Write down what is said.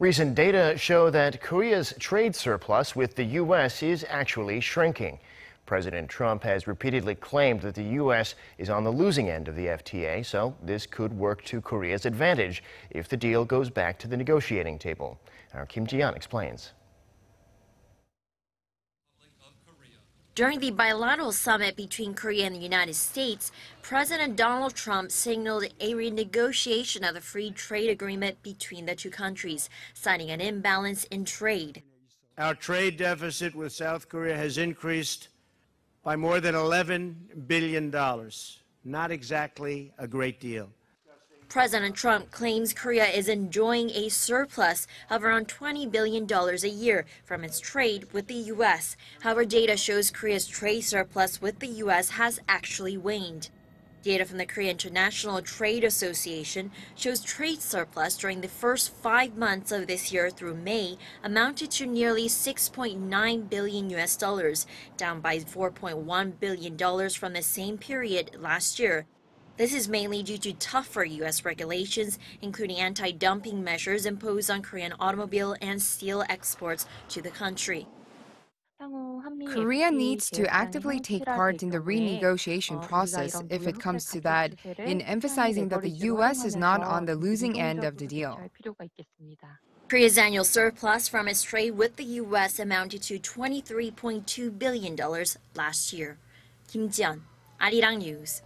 Recent data show that Korea's trade surplus with the U.S. is actually shrinking. President Trump has repeatedly claimed that the U.S. is on the losing end of the FTA, so this could work to Korea's advantage if the deal goes back to the negotiating table. Our Kim Ji-yeon explains. During the bilateral summit between Korea and the United States, President Donald Trump signaled a renegotiation of the free trade agreement between the two countries, citing an imbalance in trade. Our trade deficit with South Korea has increased by more than $11 billion. Not exactly a great deal. President Trump claims Korea is enjoying a surplus of around $20 billion a year from its trade with the U.S. However, data shows Korea's trade surplus with the U.S. has actually waned. Data from the Korea International Trade Association shows trade surplus during the first five months of this year through May amounted to nearly 6.9 billion US dollars, down by 4.1 billion dollars from the same period last year. This is mainly due to tougher U.S. regulations, including anti dumping measures imposed on Korean automobile and steel exports to the country. Korea needs to actively take part in the renegotiation process if it comes to that, in emphasizing that the U.S. is not on the losing end of the deal. Korea's annual surplus from its trade with the U.S. amounted to $23.2 billion last year. Kim Ji-yeon, Arirang News.